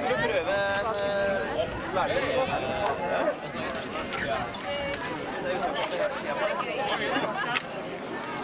Skal du prøve en lærer? Eh,